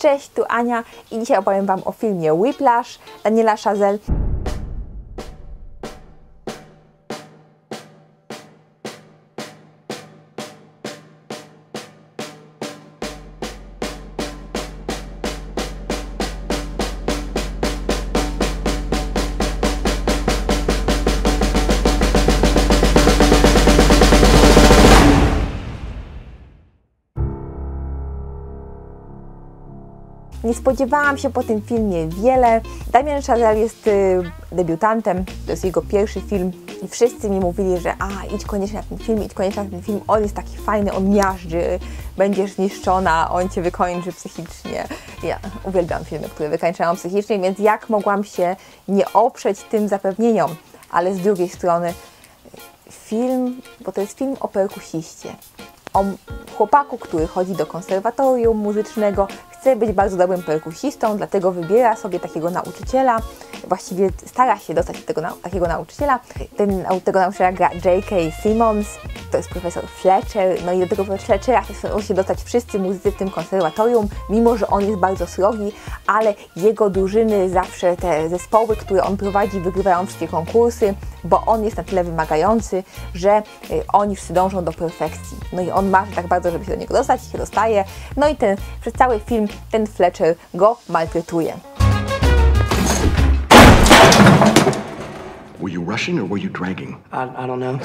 Cześć, tu Ania i dzisiaj opowiem Wam o filmie Whiplash Daniela Chazelle. Nie spodziewałam się po tym filmie wiele. Damien Chazelle jest y, debiutantem, to jest jego pierwszy film i wszyscy mi mówili, że a, idź koniecznie na ten film, idź koniecznie na ten film, on jest taki fajny, on miażdży, będziesz zniszczona, on cię wykończy psychicznie. Ja uwielbiam filmy, które wykańczają psychicznie, więc jak mogłam się nie oprzeć tym zapewnieniom, ale z drugiej strony film, bo to jest film o perkusiście, o chłopaku, który chodzi do konserwatorium muzycznego, chce być bardzo dobrym perkusistą, dlatego wybiera sobie takiego nauczyciela, właściwie stara się dostać do tego, takiego nauczyciela. Ten, tego nauczyciela gra J.K. Simmons, to jest profesor Fletcher, no i do tego Fletchera chcą się dostać wszyscy muzycy w tym konserwatorium, mimo że on jest bardzo srogi, ale jego drużyny, zawsze te zespoły, które on prowadzi, wygrywają wszystkie konkursy, bo on jest na tyle wymagający, że y, oni wszyscy dążą do perfekcji. No i on marzy tak bardzo, żeby się do niego dostać się dostaje. No i ten, przez cały film ten Fletcher go maltretuje. Were you rushing or were you dragging? I, I don't know.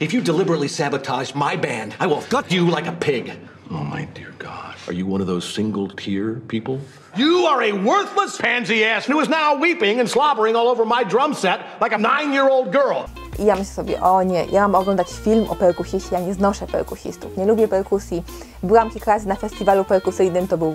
If you deliberately sabotage my band, I will gut you like a pig. Oh, my dear God. Are you one of those single tier people? You are a worthless pansy ass who is now weeping and slobbering all over my drum set like a nine year old girl. I ja myślę sobie, o nie, ja mam oglądać film o perkusiście, ja nie znoszę perkusistów, nie lubię perkusji. Byłam kilka razy na festiwalu perkusyjnym, to był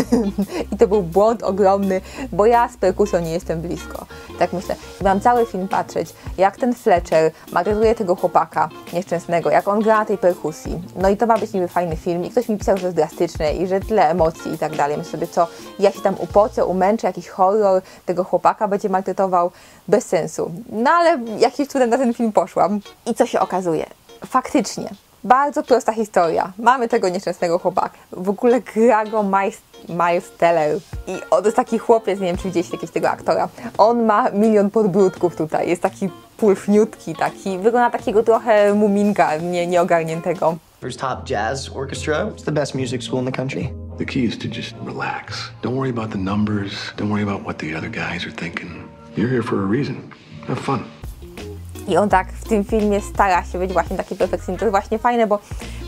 i to był błąd ogromny, bo ja z perkusją nie jestem blisko. Tak myślę. Mam cały film patrzeć, jak ten Fletcher maltretuje tego chłopaka nieszczęsnego, jak on gra na tej perkusji. No i to ma być niby fajny film i ktoś mi pisał, że jest drastyczny i że tyle emocji i tak dalej. Myślę sobie, co, ja się tam upocę, umęczę, jakiś horror tego chłopaka będzie maltretował bez sensu. No ale jakiś cudem na ten film poszłam. I co się okazuje? Faktycznie, bardzo prosta historia. Mamy tego nieszczęsnego chłopaka. W ogóle gra go Miles, Miles Teller. I on jest taki chłopiec, nie wiem czy widzieliście jakiegoś tego aktora. On ma milion podbródków tutaj. Jest taki pulchniutki, taki, wygląda takiego trochę muminka, nie, nieogarniętego. First top jazz orchestra. It's the best music school in the country. The key is to just relax. Don't worry about the numbers. Don't worry about what the other guys are thinking. You're here for a reason. Have fun. I on tak w tym filmie stara się być właśnie taki perfekcyjny. To jest właśnie fajne, bo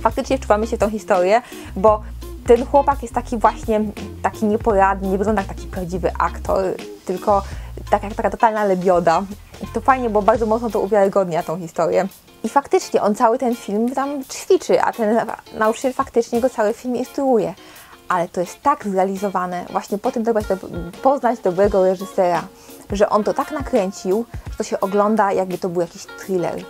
faktycznie wczuwamy się w tą historię, bo ten chłopak jest taki właśnie, taki nieporadny, nie wygląda jak taki prawdziwy aktor, tylko tak jak taka totalna lebioda. To fajnie, bo bardzo mocno to uwiarygodnia tą historię. I faktycznie on cały ten film tam ćwiczy, a ten nauczyciel faktycznie go cały film instruuje. Ale to jest tak zrealizowane, właśnie po tym trzeba poznać dobrego reżysera, że on to tak nakręcił, to się ogląda jakby to był jakiś thriller.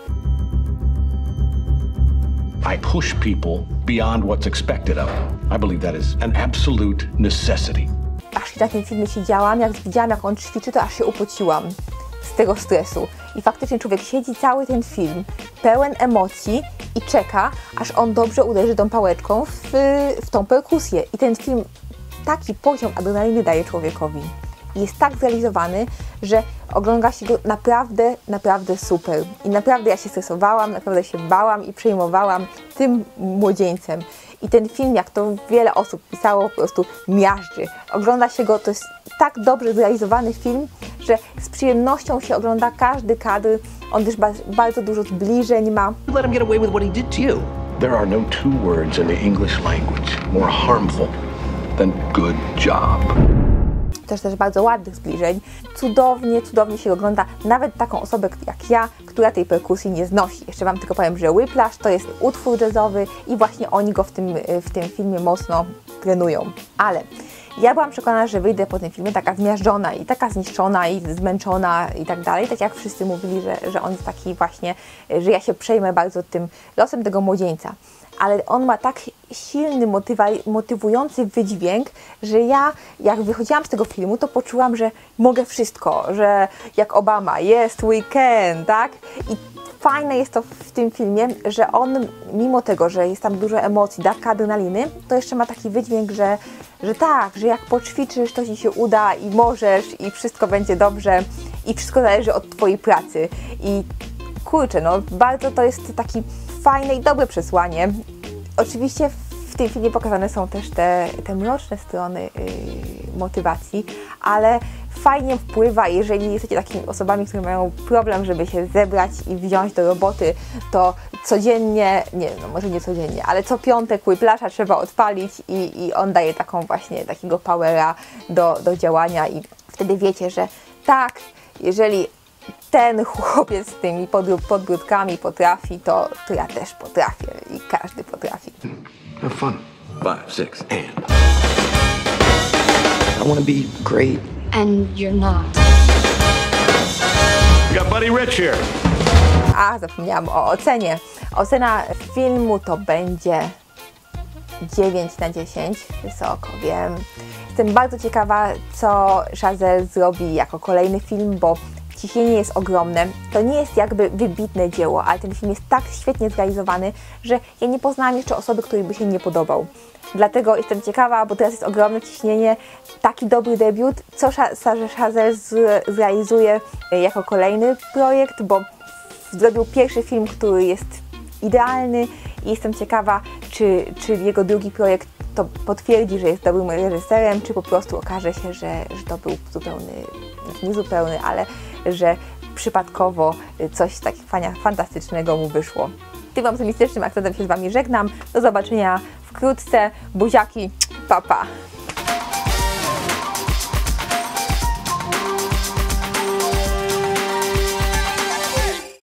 I push people beyond what's expected of them. I believe that is an absolute necessity. Aż na tym filmie siedziałam, jak widziałam jak on ćwiczy, to aż się upociłam z tego stresu. I faktycznie człowiek siedzi cały ten film pełen emocji i czeka, aż on dobrze uderzy tą pałeczką w, w tą perkusję. I ten film taki poziom adrenaliny daje człowiekowi. Jest tak zrealizowany, że ogląda się go naprawdę, naprawdę super. I naprawdę ja się stresowałam, naprawdę się bałam i przejmowałam tym młodzieńcem. I ten film, jak to wiele osób pisało, po prostu miażdży. Ogląda się go, to jest tak dobrze zrealizowany film, że z przyjemnością się ogląda każdy kadr. On też bardzo dużo zbliżeń ma. Let him get away with what he did to you. There are no two words in the English language more harmful than good job. Też też bardzo ładnych zbliżeń. Cudownie, cudownie się ogląda nawet taką osobę jak ja, która tej perkusji nie znosi. Jeszcze Wam tylko powiem, że Whiplash to jest utwór jazzowy i właśnie oni go w tym, w tym filmie mocno trenują. Ale ja byłam przekonana, że wyjdę po tym filmie taka zmiażdżona i taka zniszczona i zmęczona i tak dalej, tak jak wszyscy mówili, że, że on jest taki właśnie, że ja się przejmę bardzo tym losem tego młodzieńca. Ale on ma tak silny, motywujący wydźwięk, że ja jak wychodziłam z tego filmu, to poczułam, że mogę wszystko, że jak Obama, jest weekend, tak? I fajne jest to w tym filmie, że on, mimo tego, że jest tam dużo emocji, dawka adrenaliny, to jeszcze ma taki wydźwięk, że że tak, że jak poćwiczysz, to ci się uda i możesz i wszystko będzie dobrze i wszystko zależy od twojej pracy. I kurczę, no bardzo to jest takie fajne i dobre przesłanie. Oczywiście w tym filmie pokazane są też te, te mroczne strony yy, motywacji, ale fajnie wpływa, jeżeli jesteście takimi osobami, które mają problem, żeby się zebrać i wziąć do roboty, to codziennie, nie no może nie codziennie, ale co piątek Whiplasha trzeba odpalić i, i on daje taką właśnie takiego powera do, do działania i wtedy wiecie, że tak, jeżeli ten chłopiec z tymi podbródkami potrafi, to, to ja też potrafię i każdy potrafi. Have fun. Five, six, and. I want to be great. And you're not. We got Buddy Rich here. A, zapomniałam o ocenie. Ocena filmu to będzie 9 na 10, wysoko, wiem. Jestem bardzo ciekawa, co Chazelle zrobi jako kolejny film, bo ciśnienie jest ogromne. To nie jest jakby wybitne dzieło, ale ten film jest tak świetnie zrealizowany, że ja nie poznałam jeszcze osoby, której by się nie podobał. Dlatego jestem ciekawa, bo teraz jest ogromne ciśnienie, taki dobry debiut, co Sza- Chazelle zrealizuje jako kolejny projekt, bo zrobił pierwszy film, który jest idealny i jestem ciekawa, czy, czy jego drugi projekt to potwierdzi, że jest dobrym reżyserem, czy po prostu okaże się, że, że to był zupełny, znaczy nie zupełny, ale że przypadkowo coś tak fantastycznego mu wyszło. Tym optymistycznym akcentem się z Wami żegnam. Do zobaczenia wkrótce. Buziaki, papa. Pa.